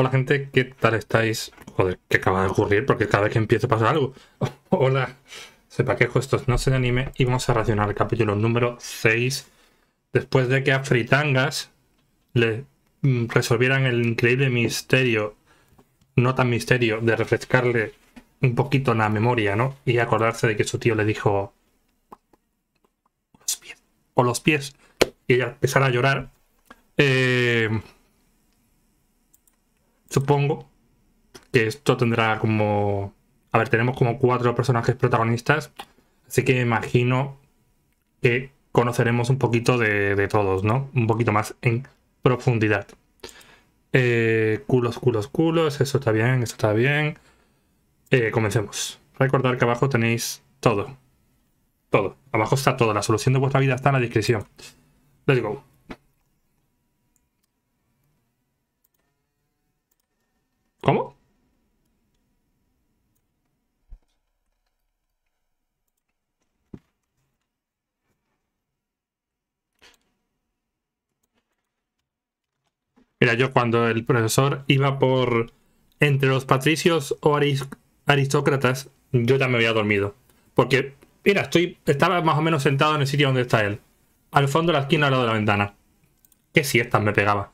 Hola gente, ¿qué tal estáis? Joder, ¿qué acaba de ocurrir? Porque cada vez que empiezo pasa algo. Hola, sepa quejo, esto no se de anime y vamos a racionar el capítulo número 6. Después de que a Fritangas le mm, resolvieran el increíble misterio, no tan misterio, de refrescarle un poquito la memoria, ¿no? Y acordarse de que su tío le dijo... Los pies. O los pies. Y ella empezara a llorar. Eh supongo que esto tendrá como... A ver, tenemos como cuatro personajes protagonistas, así que imagino que conoceremos un poquito de, todos, ¿no? Un poquito más en profundidad. Eh, culos, culos, culos, eso está bien, eso está bien. Eh, comencemos. Recordad que abajo tenéis todo. Todo. Abajo está todo. La solución de vuestra vida está en la descripción. Let's go. ¿Cómo? Mira, yo cuando el profesor iba por entre los patricios o aristócratas, yo ya me había dormido. Porque, mira, estoy, estaba más o menos sentado en el sitio donde está él. Al fondo de la esquina al lado de la ventana. Qué siestas me pegaba.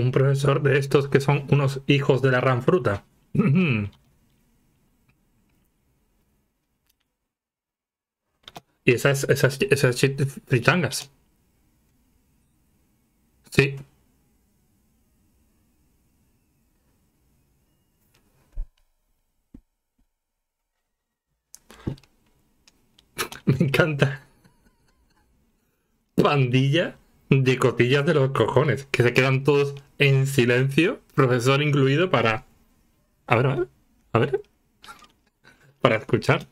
Un profesor de estos que son unos hijos de la gran fruta. y esas, esas, esas fritangas. Sí. Me encanta. Pandilla de cotillas de los cojones, que se quedan todos en silencio, profesor incluido, para... A ver, a ver, a ver. Para escuchar.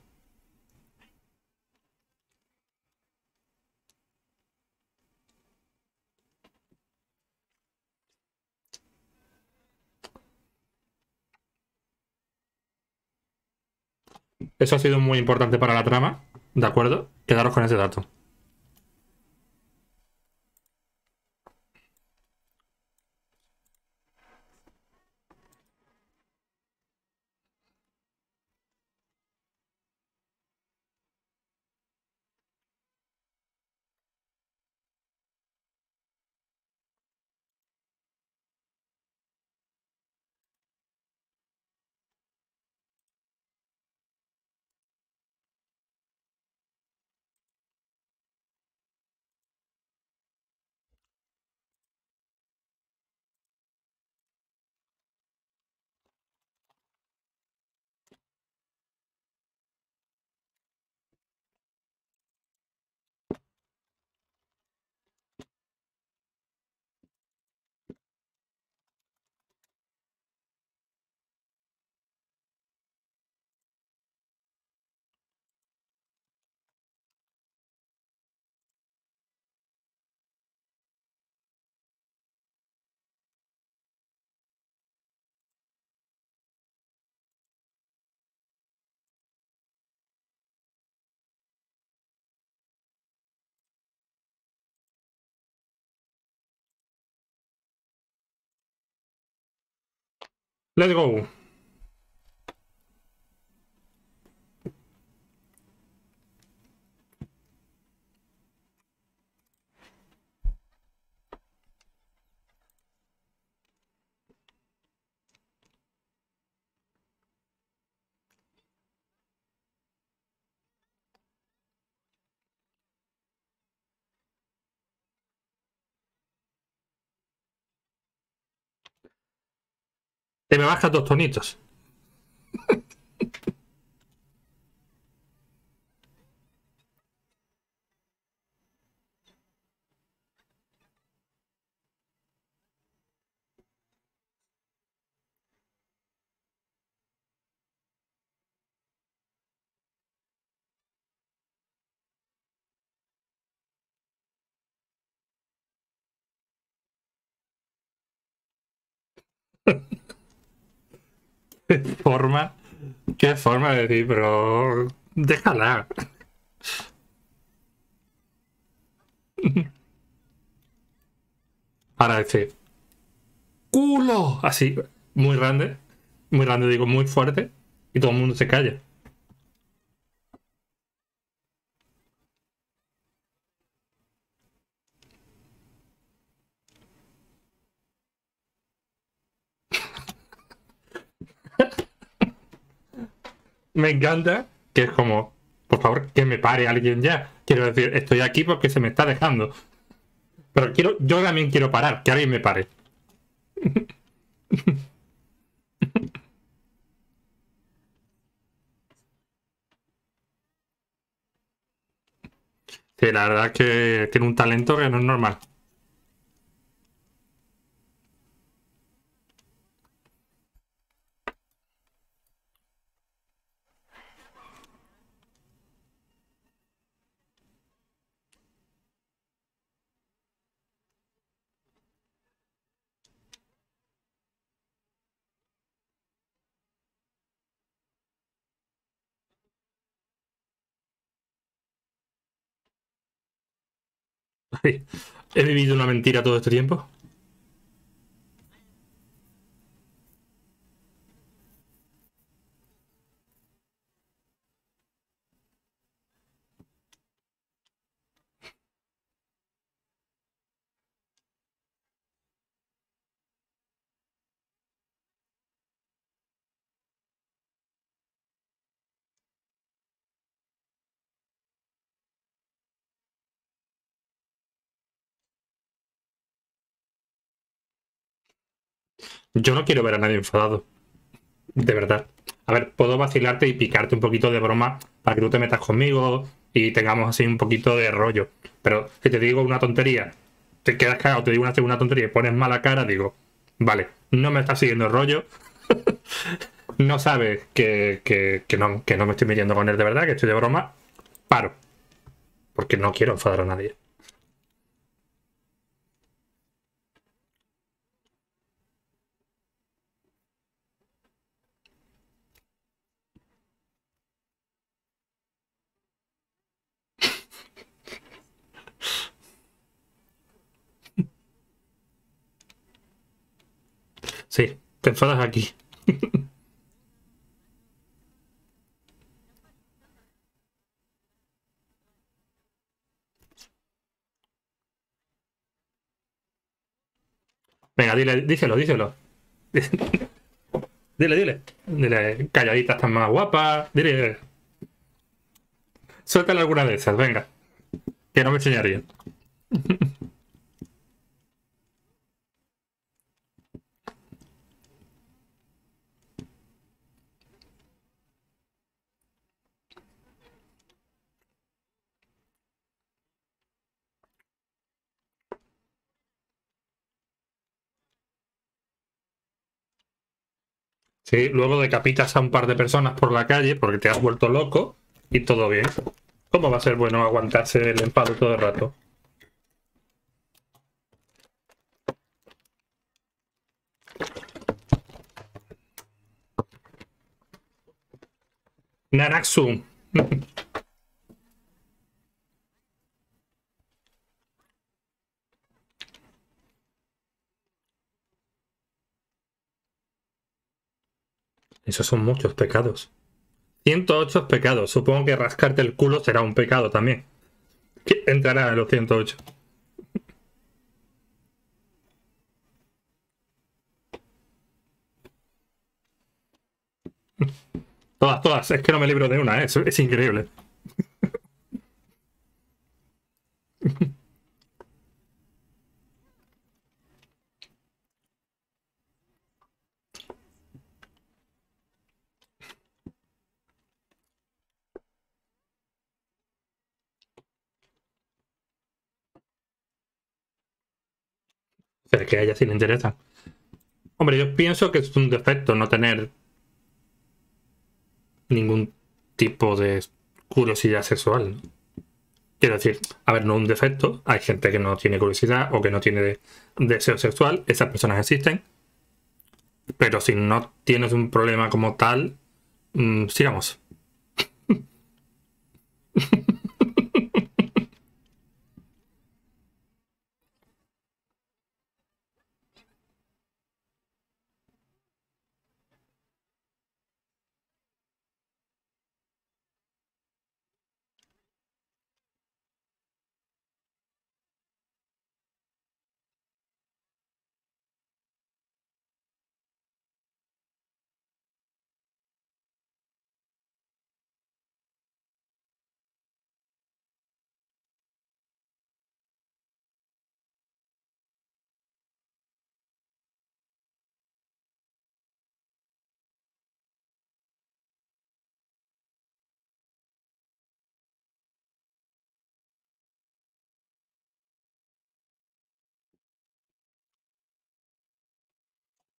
Eso ha sido muy importante para la trama, ¿de acuerdo? Quedaros con ese dato. Let's go. Te me bajas dos tonitos. ¿Qué forma? ¿Qué forma de decir? Pero déjala. Para decir culo así, muy grande, muy grande digo, muy fuerte, y todo el mundo se calla. Me encanta que es como, por favor, que me pare alguien ya. Quiero decir, estoy aquí porque se me está dejando. Pero quiero, yo también quiero parar, que alguien me pare. Sí, la verdad es que tiene un talento que no es normal. ¿He vivido una mentira todo este tiempo? Yo no quiero ver a nadie enfadado. De verdad. A ver, puedo vacilarte y picarte un poquito de broma para que tú te metas conmigo y tengamos así un poquito de rollo. Pero si te digo una tontería, te quedas cagado, te digo una segunda tontería y pones mala cara, digo, vale, no me estás siguiendo el rollo. no sabes que, que, no, que no me estoy metiendo con él de verdad, que estoy de broma. Paro. Porque no quiero enfadar a nadie. Sí, te enfadas aquí. Venga, dile, díselo, díselo. dile, dile. Dile, calladita estás más guapa. Dile. Suéltale alguna de esas, venga. Que no me enseñaría. Sí, luego decapitas a un par de personas por la calle porque te has vuelto loco y todo bien. ¿Cómo va a ser bueno aguantarse el enfado todo el rato? Nanaxum. Esos son muchos pecados. 108 pecados. Supongo que rascarte el culo será un pecado también. ¿Qué entrará en los 108? Todas, todas. Es que no me libro de una, ¿eh? es, es increíble. que a ella sí le interesa. Hombre, yo pienso que es un defecto no tener ningún tipo de curiosidad sexual. Quiero decir, a ver, no un defecto, hay gente que no tiene curiosidad o que no tiene deseo sexual, esas personas existen, pero si no tienes un problema como tal, mmm, sigamos.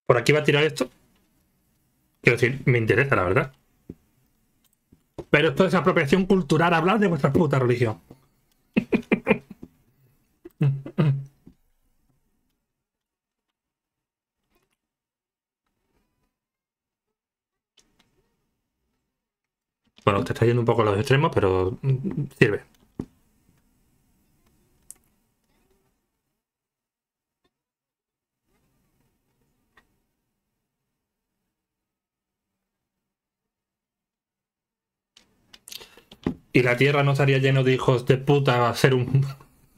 por aquí va a tirar esto. Quiero decir, me interesa, la verdad. Pero esto es apropiación cultural, hablar de vuestra puta religión. Bueno, te está yendo un poco a los extremos, pero sirve. Y la Tierra no estaría lleno de hijos de puta ser un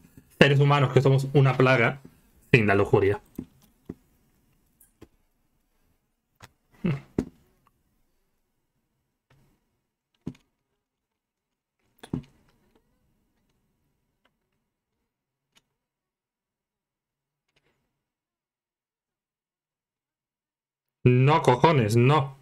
seres humanos que somos una plaga sin la lujuria. No, cojones, no.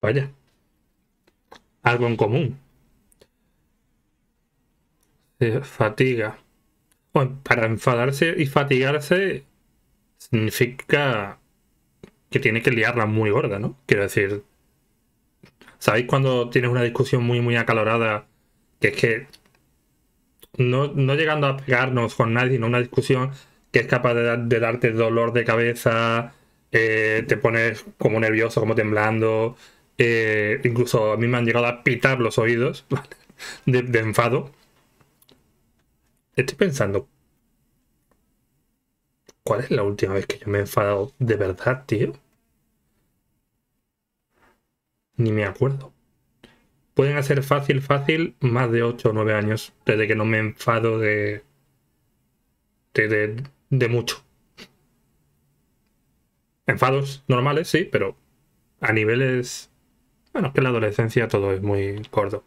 Vaya. Algo en común. fatiga. Bueno, para enfadarse y fatigarse significa que tiene que liarla muy gorda, ¿no? Quiero decir, ¿sabéis cuando tienes una discusión muy, muy acalorada? Que es que no, llegando a pegarnos con nadie, sino una discusión que es capaz de, darte dolor de cabeza, eh, te pones como nervioso, como temblando, eh, incluso a mí me han llegado a pitar los oídos de, enfado. Estoy pensando, ¿cuál es la última vez que yo me he enfadado de verdad, tío? Ni me acuerdo. Pueden hacer fácil, fácil, más de 8 o 9 años desde que no me enfado de, de, de mucho. Enfados normales, sí, pero a niveles bueno, que en la adolescencia todo es muy gordo.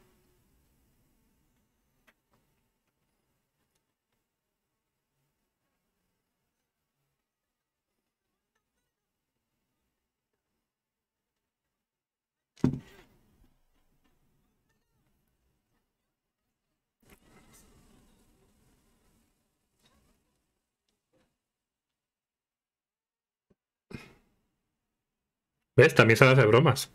¿Ves? También se hace bromas.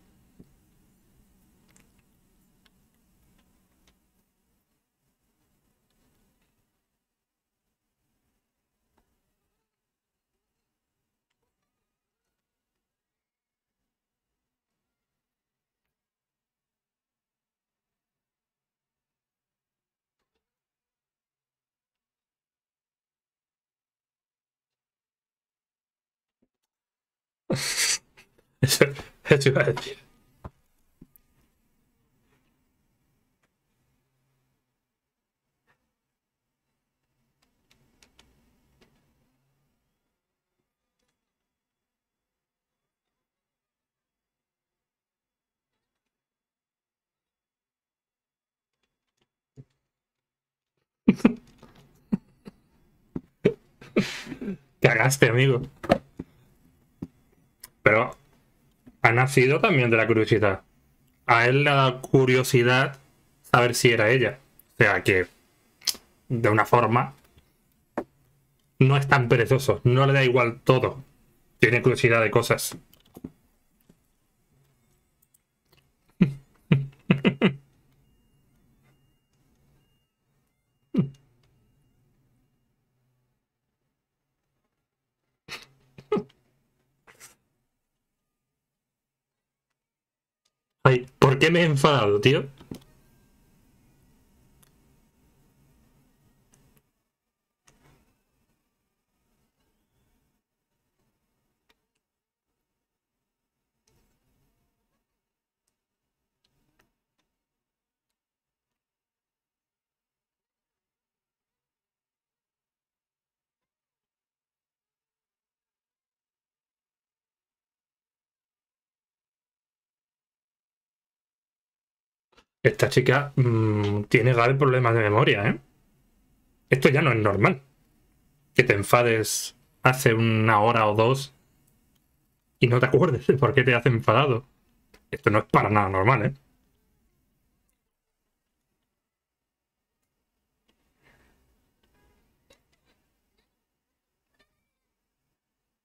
Eso, eso iba a decir. Cagaste, amigo. Pero ha nacido también de la curiosidad. A él le dado curiosidad saber si era ella. O sea que, de una forma, no es tan perezoso. No le da igual todo. Tiene curiosidad de cosas. Ay, ¿por qué me he enfadado, tío? Esta chica mmm, tiene graves problemas de memoria, ¿eh? Esto ya no es normal. Que te enfades hace una hora o dos y no te acuerdes de por qué te has enfadado. Esto no es para nada normal, ¿eh?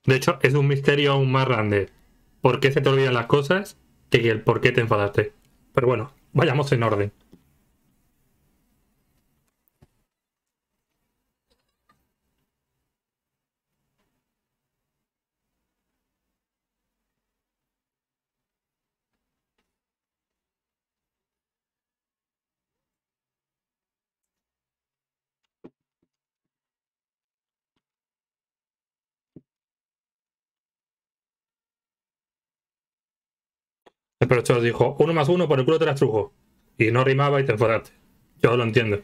De hecho, es un misterio aún más grande. ¿Por qué se te olvidan las cosas? Que el por qué te enfadaste. Pero bueno, vayamos en orden. El profesor dijo, uno más uno por el culo te las trujo. Y no rimaba y te enfadaste. Yo lo entiendo.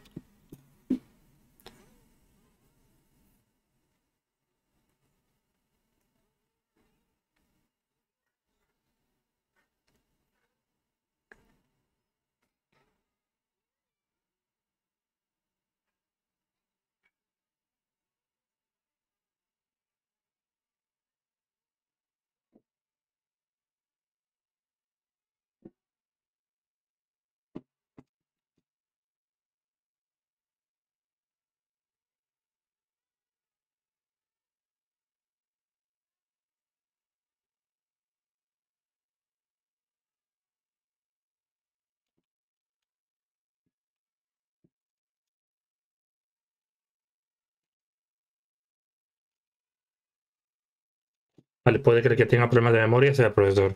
Vale, puede creer que tenga problemas de memoria sea el profesor.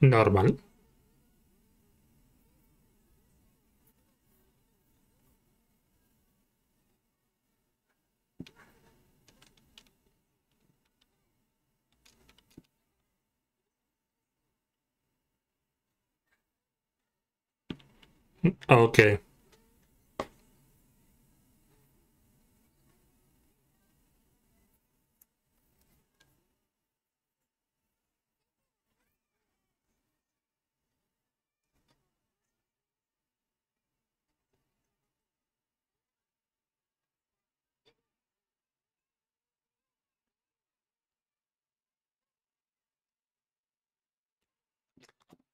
Normal. Ok.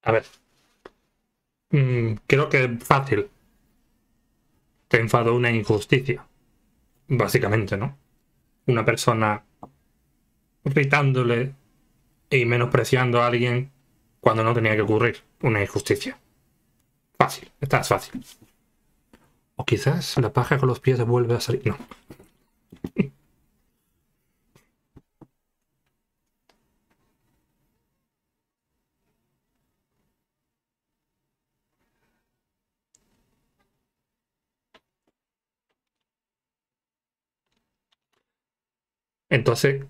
A ver. Mm, creo que es fácil. Te enfadó una injusticia. Básicamente, ¿no? Una persona gritándole y menospreciando a alguien cuando no tenía que ocurrir. Una injusticia. Fácil, esta es fácil. O quizás la paja con los pies vuelve a salir. No. Entonces,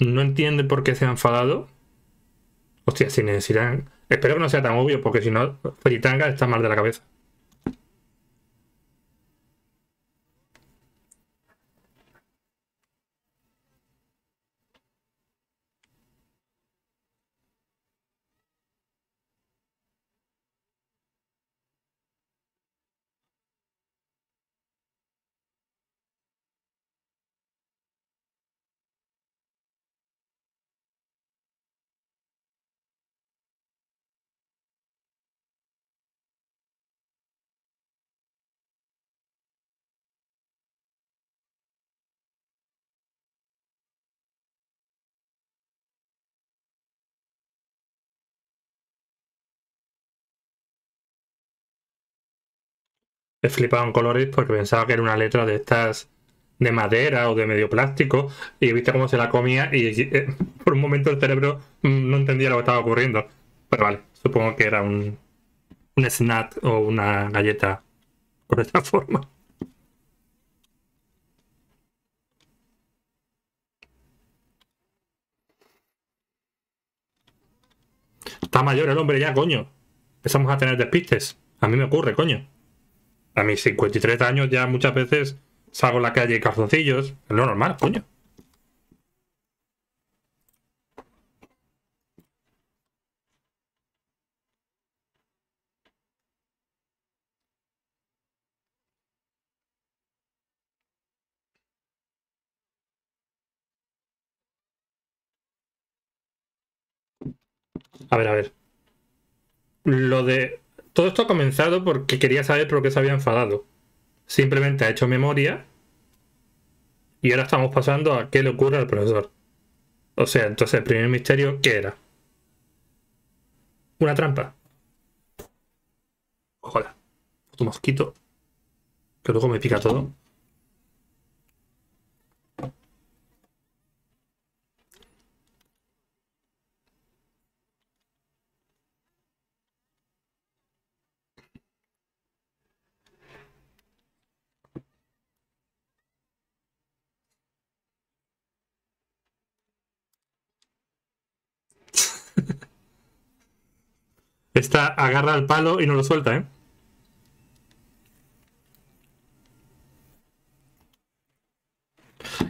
no entiende por qué se ha enfadado. Hostia, si necesitan. Espero que no sea tan obvio, porque si no, Fritanga está mal de la cabeza. He flipado en colores porque pensaba que era una letra de estas de madera o de medio plástico y he visto cómo se la comía y eh, por un momento el cerebro mm, no entendía lo que estaba ocurriendo. Pero vale, supongo que era un, un snack o una galleta por esta forma. Está mayor el hombre ya, coño. Empezamos a tener despistes. A mí me ocurre, coño. A mis 53 años ya muchas veces salgo a la calle calzoncillos. Es lo normal, coño. A ver, a ver. Lo de. Todo esto ha comenzado porque quería saber por qué se había enfadado. Simplemente ha hecho memoria. Y ahora estamos pasando a qué le ocurre al profesor. O sea, entonces el primer misterio, ¿qué era? Una trampa. Joder. Otro mosquito. Que luego me pica todo. Esta agarra el palo y no lo suelta, ¿eh?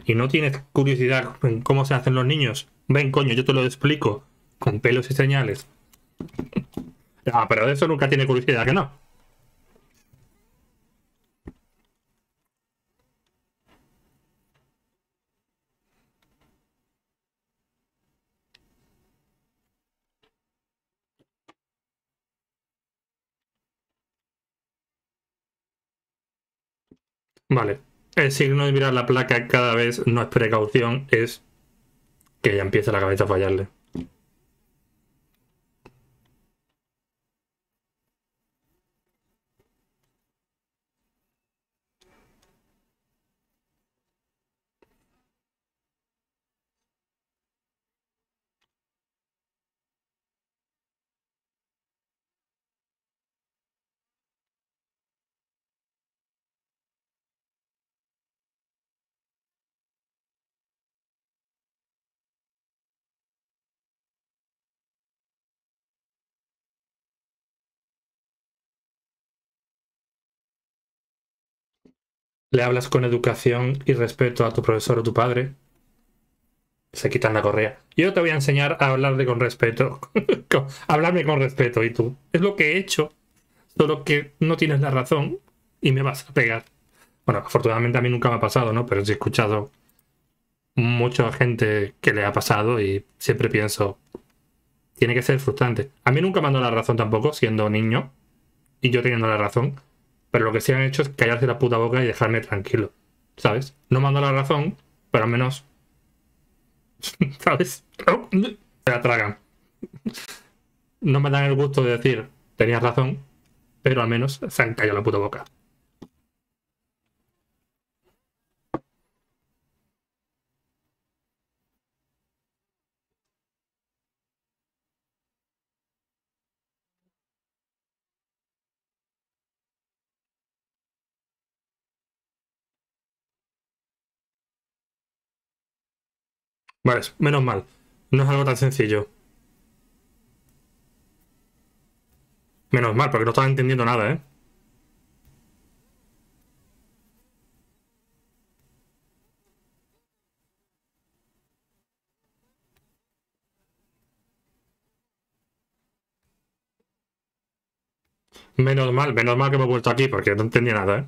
¿Y no tienes curiosidad en cómo se hacen los niños? Ven, coño, yo te lo explico. Con pelos y señales. Ah, pero de eso nunca tiene curiosidad, ¿que no? Vale. El signo de mirar la placa cada vez no es precaución, es que ya empieza la cabeza a fallarle. Le hablas con educación y respeto a tu profesor o tu padre, se quitan la correa. Yo te voy a enseñar a hablarle con respeto. Hablarme con respeto y tú. Es lo que he hecho. Solo que no tienes la razón y me vas a pegar. Bueno, afortunadamente a mí nunca me ha pasado, ¿no? Pero sí he escuchado mucha gente que le ha pasado y siempre pienso, tiene que ser frustrante. A mí nunca me han dado la razón tampoco, siendo niño, y yo teniendo la razón. Pero lo que sí han hecho es callarse la puta boca y dejarme tranquilo. ¿Sabes? No dado la razón, pero al menos. ¿Sabes? Se la tragan. No me dan el gusto de decir, tenías razón, pero al menos se han callado la puta boca. Vale, menos mal. No es algo tan sencillo. Menos mal, porque no estaba entendiendo nada, ¿eh? Menos mal, menos mal que me he vuelto aquí porque no entendía nada, ¿eh?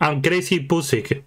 I'm Crazy Pussy.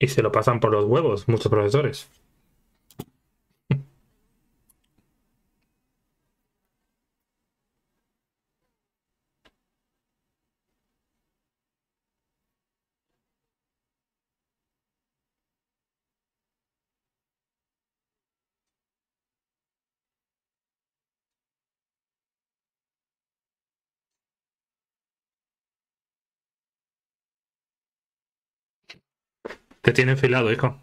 Y se lo pasan por los huevos muchos profesores. Te tiene enfilado, hijo.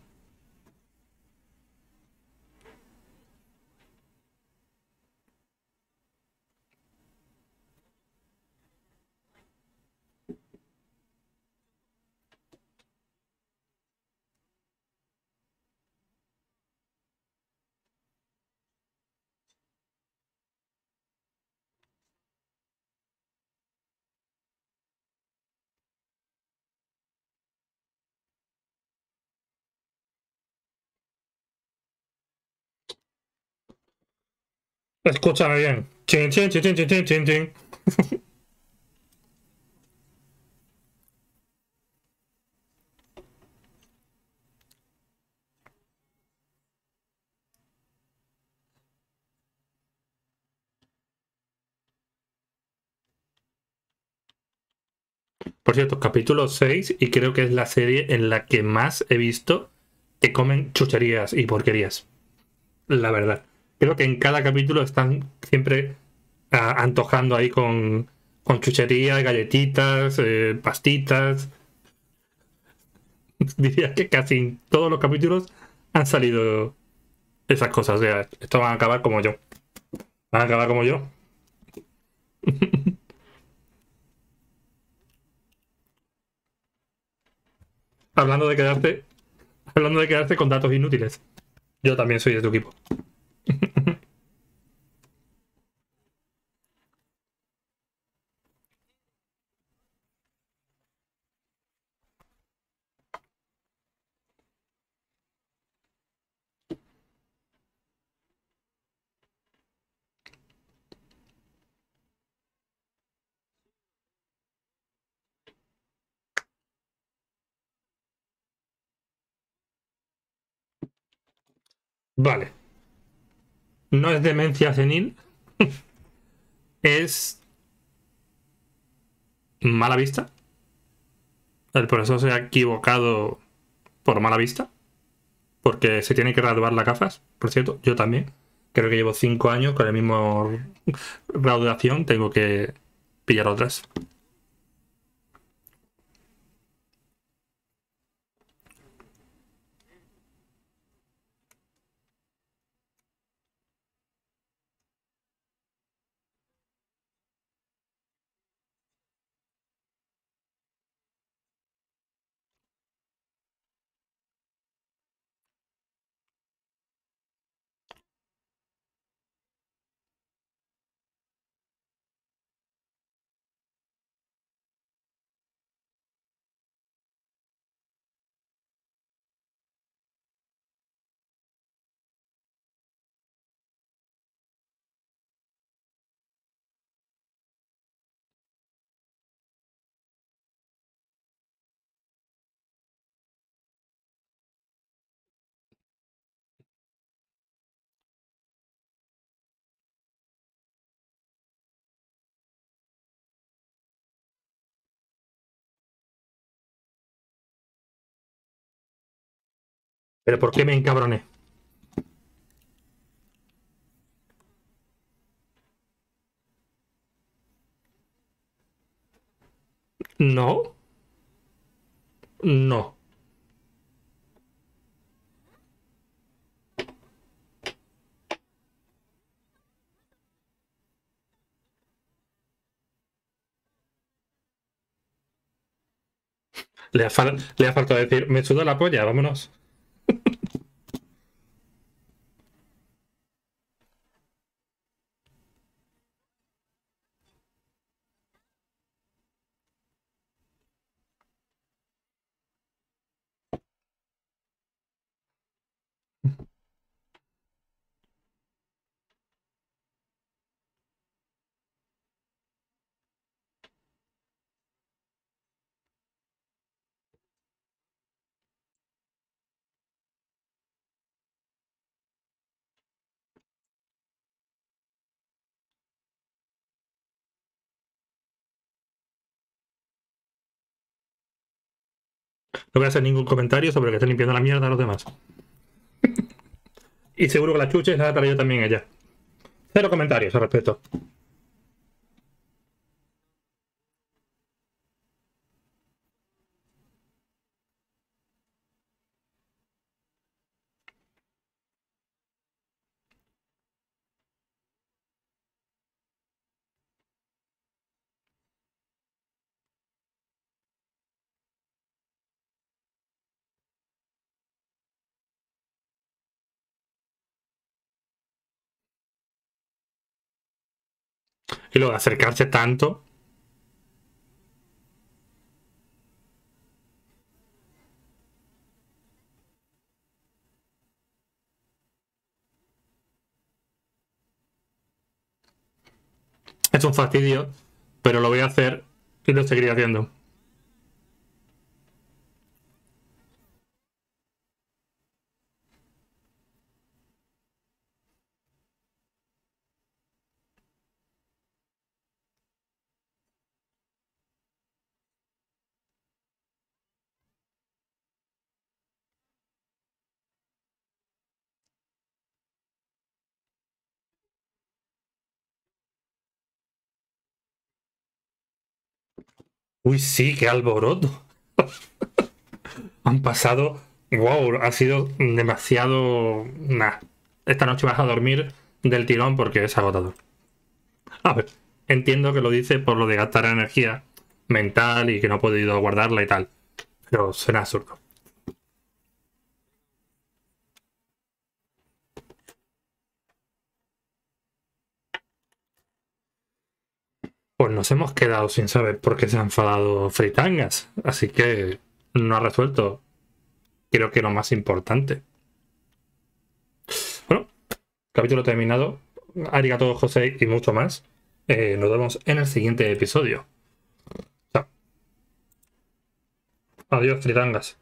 Escúchame bien. Chin, chin, chin, chin, chin, chin. Por cierto, capítulo 6 y creo que es la serie en la que más he visto que comen chucherías y porquerías. La verdad. Creo que en cada capítulo están siempre ah, antojando ahí con, con chucherías, galletitas, eh, pastitas. Diría que casi en todos los capítulos han salido esas cosas. O sea, esto van a acabar como yo. Van a acabar como yo. hablando de quedarte. Hablando de quedarte con datos inútiles. Yo también soy de tu equipo. Vale. No es demencia senil. es mala vista. El profesor se ha equivocado por mala vista. Porque se tiene que graduar las gafas. Por cierto, yo también. Creo que llevo cinco años con el mismo graduación. Tengo que pillar otras. ¿Pero por qué me encabroné? No. No. Le ha, le faltado decir, me suda la polla, vámonos. No voy a hacer ningún comentario sobre que estén limpiando la mierda a los demás. y seguro que la chucha es la para yo también ella. Cero comentarios al respecto. Acercarse tanto. Es un fastidio, pero lo voy a hacer y lo seguiré haciendo. Uy, sí, qué alboroto. Han pasado. Wow, ha sido demasiado. Nah. Esta noche vas a dormir del tirón porque es agotador. A ver, entiendo que lo dice por lo de gastar energía mental y que no ha podido guardarla y tal. Pero suena absurdo. Pues nos hemos quedado sin saber por qué se ha enfadado Fritangas. Así que no ha resuelto, creo que lo más importante. Bueno, capítulo terminado. Arigato, José y mucho más. Eh, nos vemos en el siguiente episodio. Chao. Adiós, Fritangas.